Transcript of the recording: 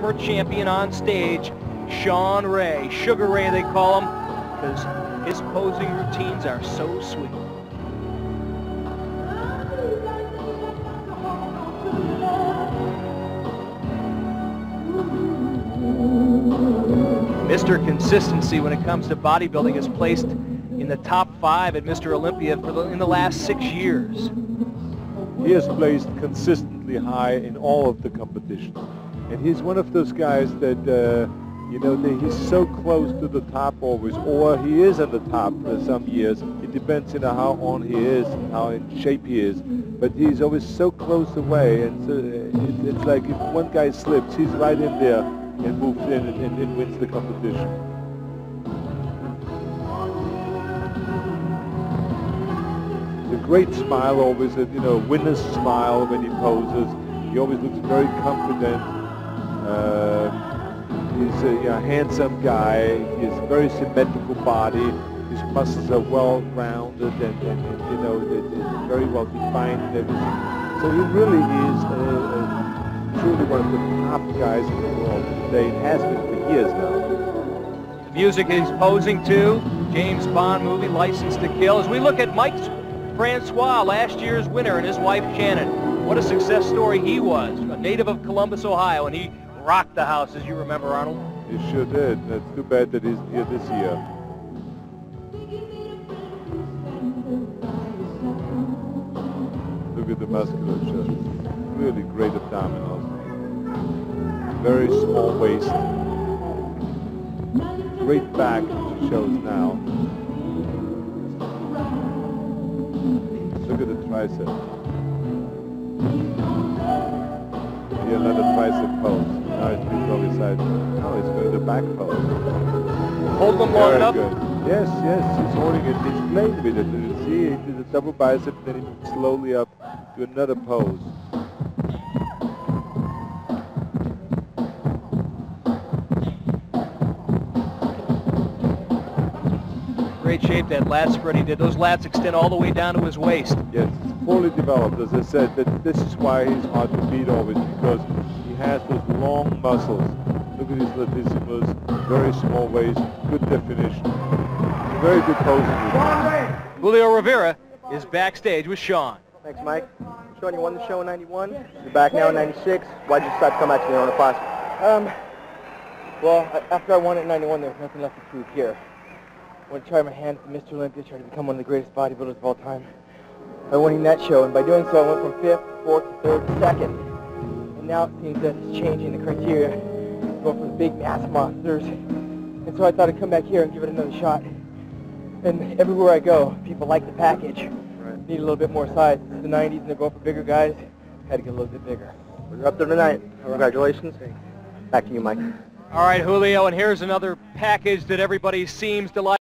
former champion on stage, Shawn Ray. Sugar Ray they call him because his posing routines are so sweet. Mr. Consistency when it comes to bodybuilding is placed in the top five at Mr. Olympia for the, in the last six years. He has placed consistently high in all of the competition. And he's one of those guys that, uh, you know, he's so close to the top always, or he is at the top for some years. It depends, you know, how on he is, how in shape he is. But he's always so close away, and so it, it's like if one guy slips, he's right in there and moves in and, and, and wins the competition. a great smile always, a, you know, winner's smile when he poses. He always looks very confident. Uh, he's a you know, handsome guy. He has a very symmetrical body. His muscles are well rounded and, and, and you know, very well defined and everything. So he really is a, a, truly one of the top guys in the world today. It has been for years now. The music he's posing to, James Bond movie, License to Kill. As we look at Mike Francois, last year's winner, and his wife Shannon. What a success story he was. A native of Columbus, Ohio, and he rocked the house, as you remember, Arnold. He sure did. It's too bad that he's here this year. Look at the musculature. Really great abdominals. Very small waist. Great back, shows now. Look at the tricep. Yeah, another tricep pose. Now he's been probably side. Now oh, he's going to the back pose. Hold them long enough. good. Yes, yes, he's holding it. He's playing with it. You see, he did a double bicep, then he moved slowly up to another pose. Great shape, that lat spread he did. Those lats extend all the way down to his waist. Yes, fully developed, as I said, but this is why he's hard to beat always, because he has those long muscles. Look at his latissimus, very small waist, good definition, very good posing. Julio Rivera is backstage with Shawn. Thanks, Mike. Shawn, you won the show in 91. You're back now in 96. Why'd you decide to come back to the Arnold Classic? Um, well, after I won it in 91, there was nothing left to prove here. I want to try my hand at Mr. Olympia, try to become one of the greatest bodybuilders of all time by winning that show. And by doing so, I went from fifth, fourth, third, second. And now it seems that it's changing the criteria. It's going for the big mass monsters. And so I thought I'd come back here and give it another shot. And everywhere I go, people like the package. Need a little bit more size. It's the 90s and they're going for bigger guys. Had to get a little bit bigger. We're up there tonight. Congratulations. Back to you, Mike. All right, Julio, and here's another package that everybody seems to like.